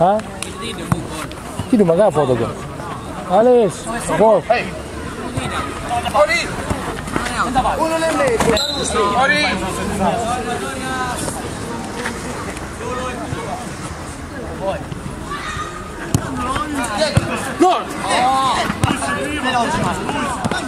Ha? Chi tu magà foto qua? Alex, vol. Ori. Uno le mette. Ori. No! Oh.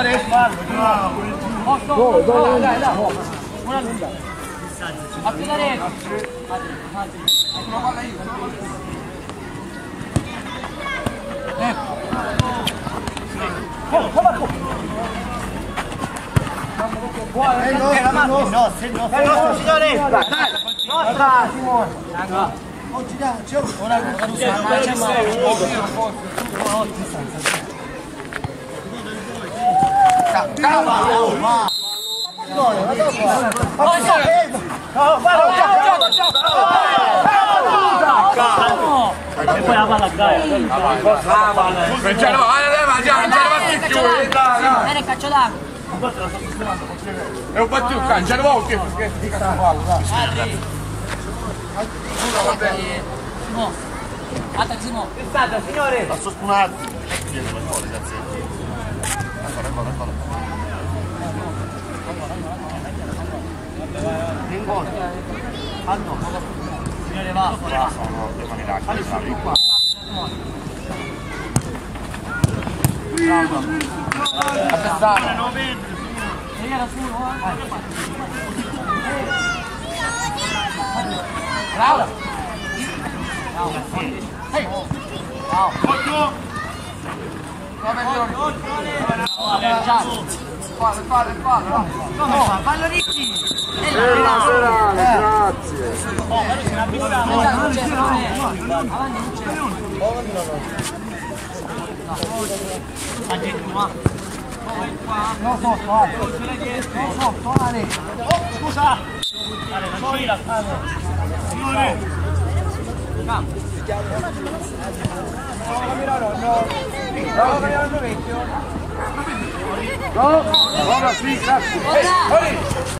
お願いしますどうどう Ho tirato, ho una cosa, ma c'è male. Cavolo, va! E poi la palla a Gaia. Non c'è la ma già, non c'è la più! Bene, calcio d'acqua. È un battuto, non c'è la che che dica sta palla! Simo. Atta Simo. Stata, signore? Per favore, grazie. Signore, va, va. Sono le mani larghe, bravi. Spalle, spalle, spalle. Come fa? Fallo Ricci. E là, Laterale, grazie. non c'è, non c'è. Avanti non c'è. No, sotto, Ale. No, sotto, Ale. Oh, scusa. Ale, non gira. Signore. No, ahora sí, gracias.